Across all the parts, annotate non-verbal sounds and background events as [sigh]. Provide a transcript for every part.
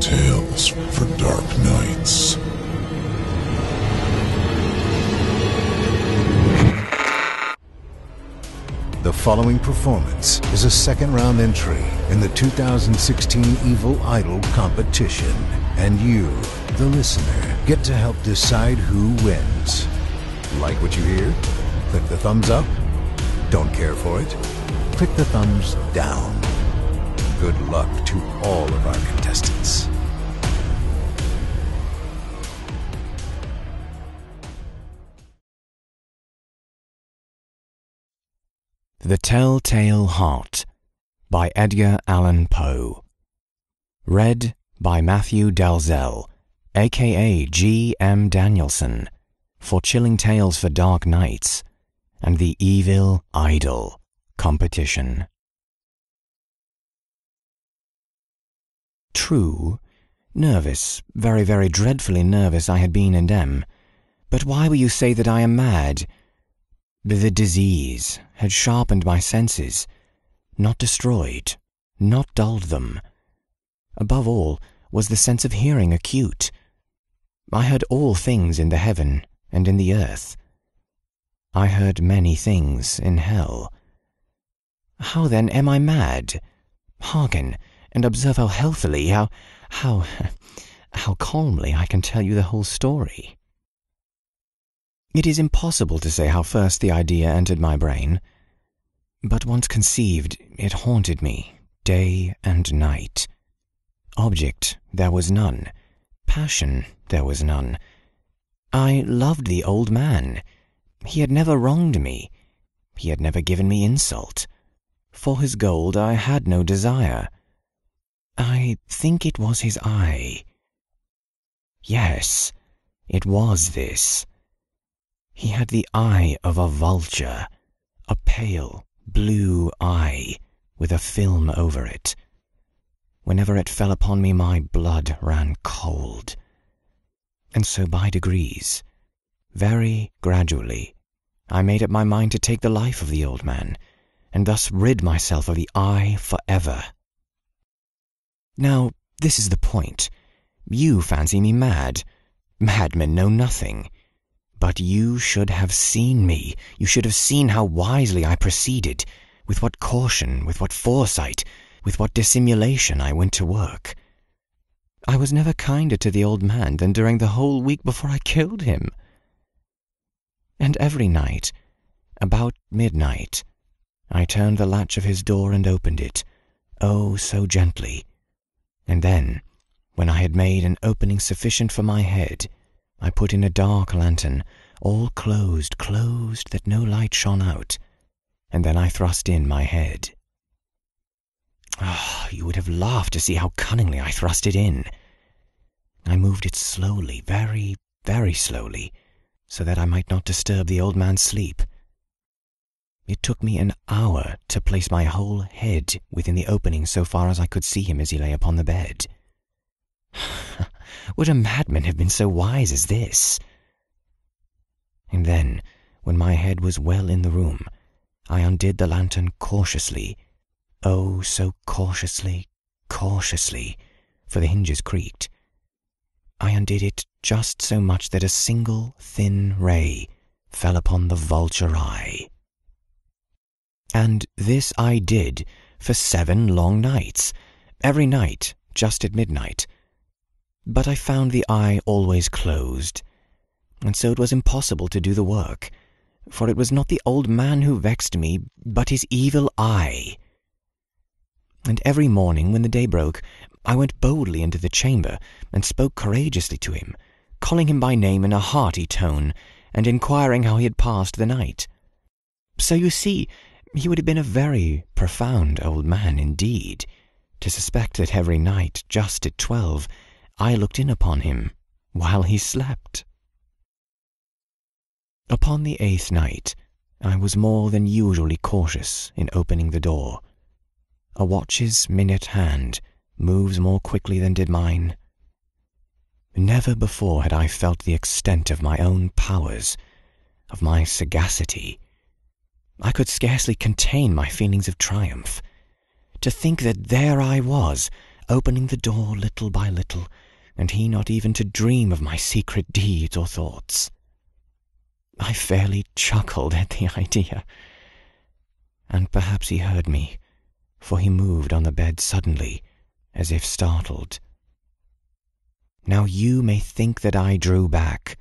Tales for dark nights. The following performance is a second round entry in the 2016 Evil Idol competition, and you, the listener, get to help decide who wins. Like what you hear? Click the thumbs up. Don't care for it? Click the thumbs down. Good luck to all of our contestants. The Telltale Heart by Edgar Allan Poe. Read by Matthew Dalzell, aka G. M. Danielson, for Chilling Tales for Dark Nights and the Evil Idol competition. True, nervous, very, very dreadfully nervous I had been and am. But why will you say that I am mad? The disease had sharpened my senses, not destroyed, not dulled them. Above all was the sense of hearing acute. I heard all things in the heaven and in the earth. I heard many things in hell. How then am I mad? Hearken, and observe how healthily, how, how, how calmly I can tell you the whole story. It is impossible to say how first the idea entered my brain, but once conceived, it haunted me day and night. Object there was none, passion there was none. I loved the old man. He had never wronged me. He had never given me insult. For his gold I had no desire. I think it was his eye. Yes, it was this. He had the eye of a vulture, a pale blue eye with a film over it. Whenever it fell upon me, my blood ran cold. And so by degrees, very gradually, I made up my mind to take the life of the old man, and thus rid myself of the eye forever. Now, this is the point. You fancy me mad. Madmen know nothing. But you should have seen me. You should have seen how wisely I proceeded, with what caution, with what foresight, with what dissimulation I went to work. I was never kinder to the old man than during the whole week before I killed him. And every night, about midnight, I turned the latch of his door and opened it, oh, so gently. And then, when I had made an opening sufficient for my head, I put in a dark lantern, all closed, closed, that no light shone out, and then I thrust in my head. Ah, you would have laughed to see how cunningly I thrust it in. I moved it slowly, very, very slowly, so that I might not disturb the old man's sleep. It took me an hour to place my whole head within the opening so far as I could see him as he lay upon the bed. [sighs] Would a madman have been so wise as this? And then, when my head was well in the room, I undid the lantern cautiously. Oh, so cautiously, cautiously, for the hinges creaked. I undid it just so much that a single thin ray fell upon the vulture eye. And this I did for seven long nights, every night just at midnight. But I found the eye always closed, and so it was impossible to do the work, for it was not the old man who vexed me, but his evil eye. And every morning when the day broke, I went boldly into the chamber and spoke courageously to him, calling him by name in a hearty tone, and inquiring how he had passed the night. So you see, he would have been a very profound old man indeed, to suspect that every night, just at twelve, I looked in upon him while he slept. Upon the eighth night, I was more than usually cautious in opening the door. A watch's minute hand moves more quickly than did mine. Never before had I felt the extent of my own powers, of my sagacity. I could scarcely contain my feelings of triumph. To think that there I was, opening the door little by little, and he not even to dream of my secret deeds or thoughts. I fairly chuckled at the [laughs] idea. And perhaps he heard me, for he moved on the bed suddenly, as if startled. Now you may think that I drew back,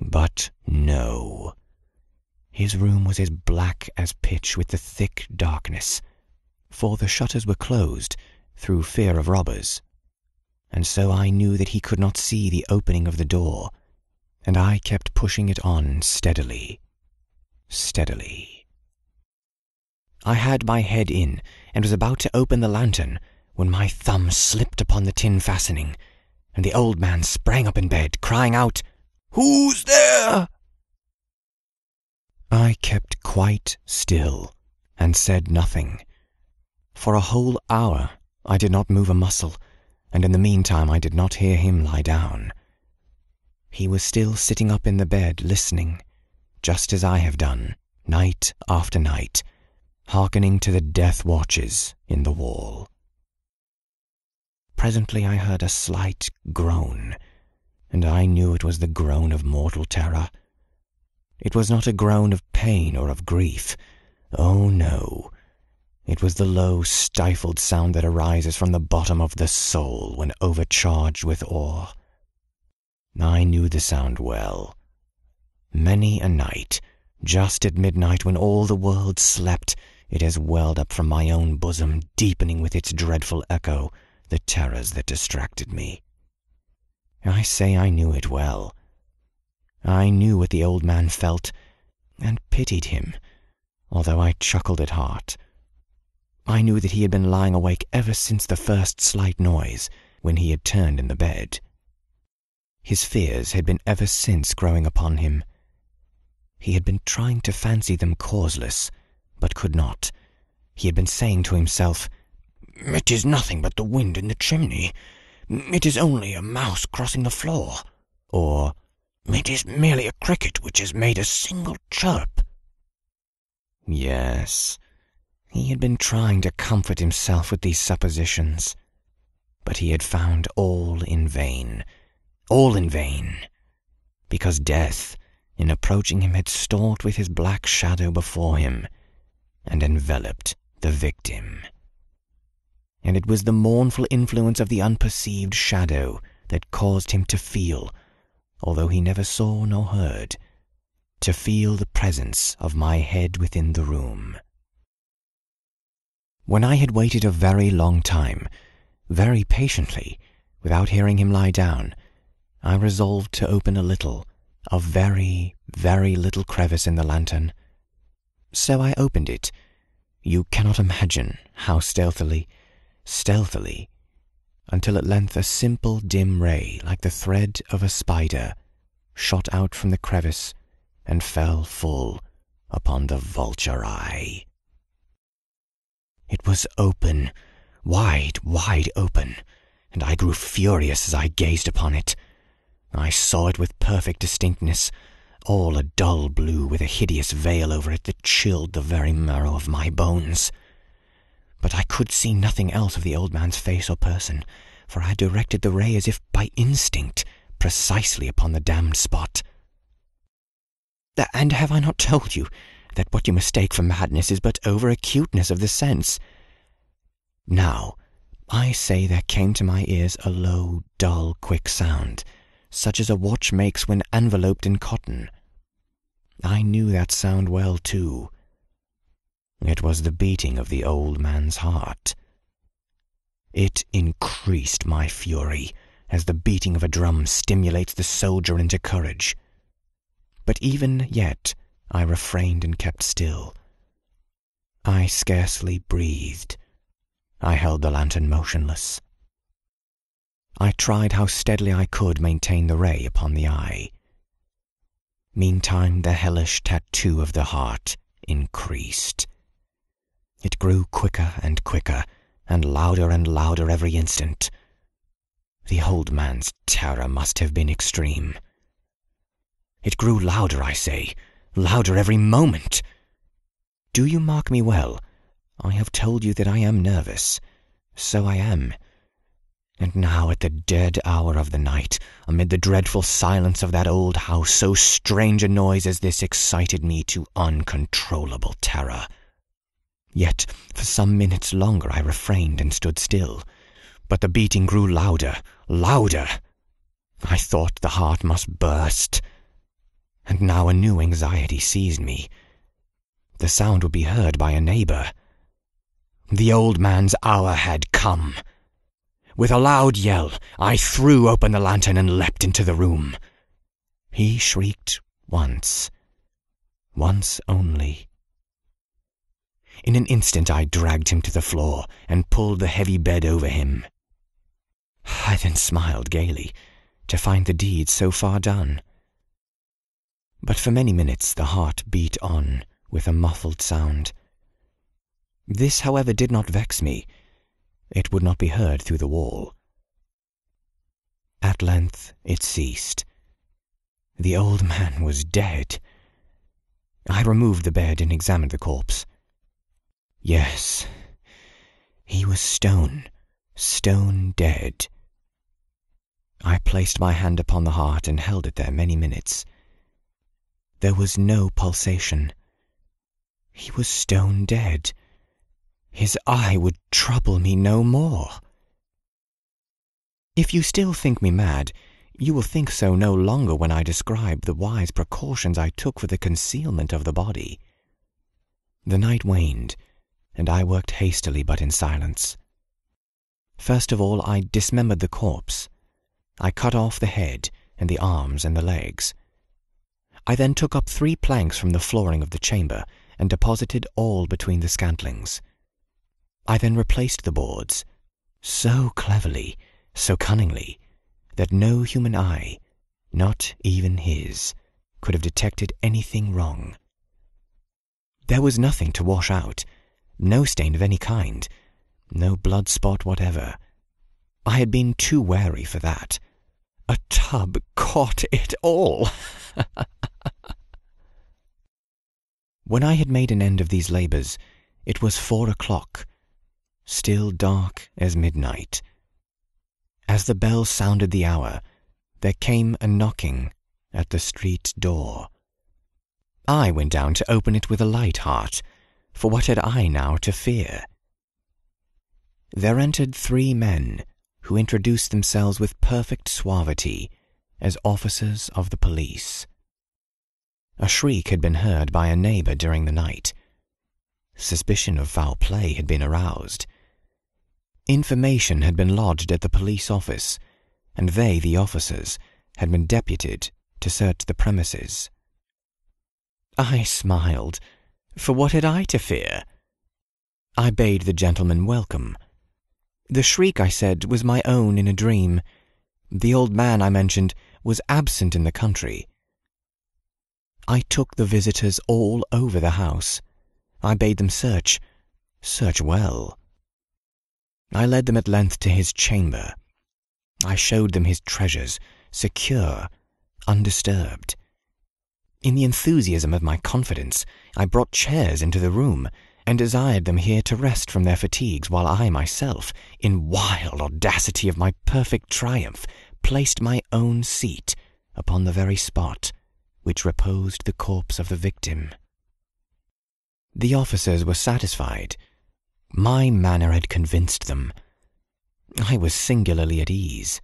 but no. His room was as black as pitch with the thick darkness, for the shutters were closed through fear of robbers, and so I knew that he could not see the opening of the door, and I kept pushing it on steadily, steadily. I had my head in and was about to open the lantern when my thumb slipped upon the tin fastening, and the old man sprang up in bed, crying out, Who's there? I kept quite still and said nothing. For a whole hour I did not move a muscle, and in the meantime I did not hear him lie down. He was still sitting up in the bed listening, just as I have done, night after night, hearkening to the death watches in the wall. Presently I heard a slight groan, and I knew it was the groan of mortal terror. It was not a groan of pain or of grief. Oh, no. It was the low, stifled sound that arises from the bottom of the soul when overcharged with awe. I knew the sound well. Many a night, just at midnight when all the world slept, it has welled up from my own bosom, deepening with its dreadful echo the terrors that distracted me. I say I knew it well. I knew what the old man felt, and pitied him, although I chuckled at heart. I knew that he had been lying awake ever since the first slight noise, when he had turned in the bed. His fears had been ever since growing upon him. He had been trying to fancy them causeless, but could not. He had been saying to himself, it is nothing but the wind in the chimney. It is only a mouse crossing the floor. Or, it is merely a cricket which has made a single chirp. Yes, he had been trying to comfort himself with these suppositions, but he had found all in vain. All in vain. Because death, in approaching him, had stalked with his black shadow before him and enveloped the victim and it was the mournful influence of the unperceived shadow that caused him to feel, although he never saw nor heard, to feel the presence of my head within the room. When I had waited a very long time, very patiently, without hearing him lie down, I resolved to open a little, a very, very little crevice in the lantern. So I opened it. You cannot imagine how stealthily stealthily, until at length a simple dim ray, like the thread of a spider, shot out from the crevice and fell full upon the vulture eye. It was open, wide, wide open, and I grew furious as I gazed upon it. I saw it with perfect distinctness, all a dull blue with a hideous veil over it that chilled the very marrow of my bones but I could see nothing else of the old man's face or person, for I directed the ray as if by instinct precisely upon the damned spot. And have I not told you that what you mistake for madness is but over acuteness of the sense? Now, I say there came to my ears a low, dull, quick sound, such as a watch makes when enveloped in cotton. I knew that sound well, too, it was the beating of the old man's heart. It increased my fury, as the beating of a drum stimulates the soldier into courage. But even yet I refrained and kept still. I scarcely breathed. I held the lantern motionless. I tried how steadily I could maintain the ray upon the eye. Meantime, the hellish tattoo of the heart increased. It grew quicker and quicker, and louder and louder every instant. The old man's terror must have been extreme. It grew louder, I say, louder every moment. Do you mark me well? I have told you that I am nervous. So I am. And now, at the dead hour of the night, amid the dreadful silence of that old house, so strange a noise as this excited me to uncontrollable terror. Yet for some minutes longer I refrained and stood still, but the beating grew louder, louder. I thought the heart must burst. And now a new anxiety seized me. The sound would be heard by a neighbor. The old man's hour had come. With a loud yell, I threw open the lantern and leapt into the room. He shrieked once, once only. In an instant I dragged him to the floor and pulled the heavy bed over him. I then smiled gaily to find the deed so far done. But for many minutes the heart beat on with a muffled sound. This, however, did not vex me it would not be heard through the wall. At length it ceased. The old man was dead. I removed the bed and examined the corpse. Yes, he was stone, stone dead. I placed my hand upon the heart and held it there many minutes. There was no pulsation. He was stone dead his eye would trouble me no more. If you still think me mad, you will think so no longer when I describe the wise precautions I took for the concealment of the body. The night waned, and I worked hastily but in silence. First of all, I dismembered the corpse. I cut off the head and the arms and the legs. I then took up three planks from the flooring of the chamber and deposited all between the scantlings. I then replaced the boards so cleverly, so cunningly, that no human eye, not even his, could have detected anything wrong. There was nothing to wash out, no stain of any kind, no blood spot whatever. I had been too wary for that. A tub caught it all. [laughs] when I had made an end of these labours, it was four o'clock, still dark as midnight. As the bell sounded the hour, there came a knocking at the street door. I went down to open it with a light heart, for what had I now to fear? There entered three men who introduced themselves with perfect suavity as officers of the police. A shriek had been heard by a neighbor during the night. Suspicion of foul play had been aroused, Information had been lodged at the police office, and they, the officers, had been deputed to search the premises. I smiled, for what had I to fear? I bade the gentleman welcome. The shriek, I said, was my own in a dream. The old man I mentioned was absent in the country. I took the visitors all over the house. I bade them search, search well. I led them at length to his chamber. I showed them his treasures, secure, undisturbed. In the enthusiasm of my confidence, I brought chairs into the room and desired them here to rest from their fatigues while I myself, in wild audacity of my perfect triumph, placed my own seat upon the very spot which reposed the corpse of the victim. The officers were satisfied my manner had convinced them. I was singularly at ease.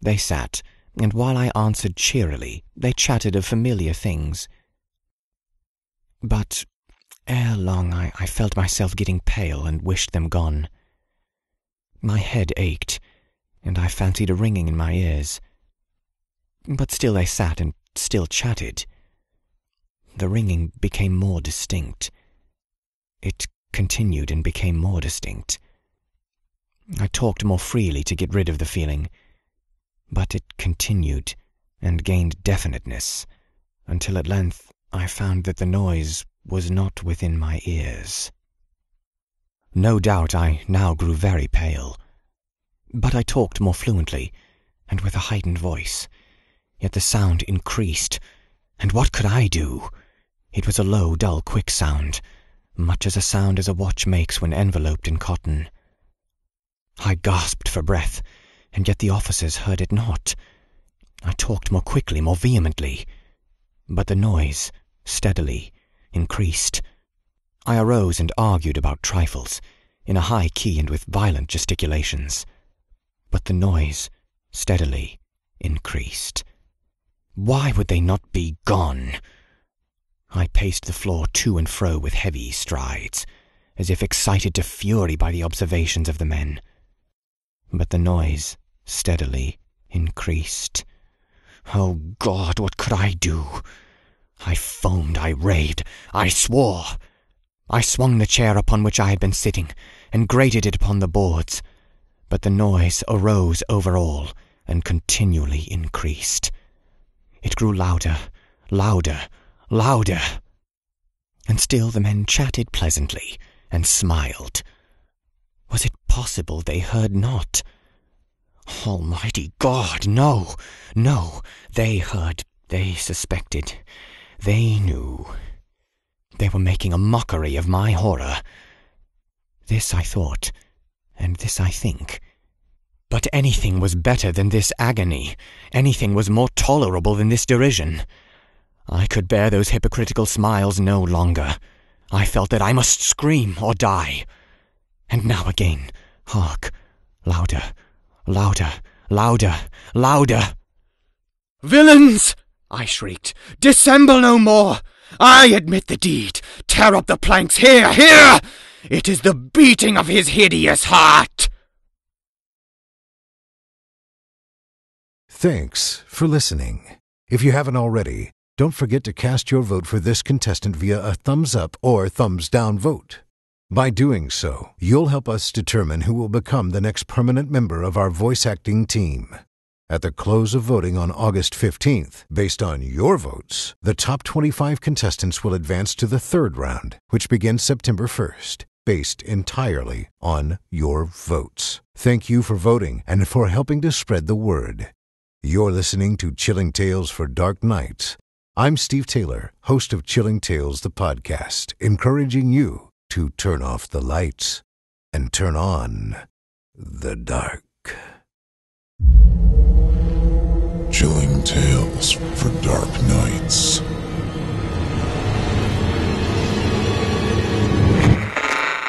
They sat, and while I answered cheerily, they chatted of familiar things. But ere long I, I felt myself getting pale and wished them gone. My head ached, and I fancied a ringing in my ears. But still they sat and still chatted. The ringing became more distinct. It continued and became more distinct. I talked more freely to get rid of the feeling, but it continued and gained definiteness until at length I found that the noise was not within my ears. No doubt I now grew very pale, but I talked more fluently and with a heightened voice, yet the sound increased, and what could I do? It was a low, dull, quick sound, much as a sound as a watch makes when enveloped in cotton. I gasped for breath, and yet the officers heard it not. I talked more quickly, more vehemently, but the noise steadily increased. I arose and argued about trifles, in a high key and with violent gesticulations, but the noise steadily increased. Why would they not be gone? I paced the floor to and fro with heavy strides, as if excited to fury by the observations of the men. But the noise steadily increased. Oh God, what could I do? I foamed, I raved, I swore. I swung the chair upon which I had been sitting, and grated it upon the boards, but the noise arose over all, and continually increased. It grew louder, louder, louder. And still the men chatted pleasantly, and smiled. Was it possible they heard not? Almighty God, no, no, they heard, they suspected, they knew. They were making a mockery of my horror. This I thought, and this I think. But anything was better than this agony, anything was more tolerable than this derision. I could bear those hypocritical smiles no longer. I felt that I must scream or die. And now again, hark, louder, louder, louder, louder. Villains! I shrieked. Dissemble no more! I admit the deed. Tear up the planks here, here! It is the beating of his hideous heart! Thanks for listening. If you haven't already, don't forget to cast your vote for this contestant via a thumbs up or thumbs down vote. By doing so, you'll help us determine who will become the next permanent member of our voice acting team. At the close of voting on August 15th, based on your votes, the top 25 contestants will advance to the third round, which begins September 1st, based entirely on your votes. Thank you for voting and for helping to spread the word. You're listening to Chilling Tales for Dark Nights. I'm Steve Taylor, host of Chilling Tales, the podcast, encouraging you to turn off the lights and turn on the dark. Chilling Tales for Dark Nights.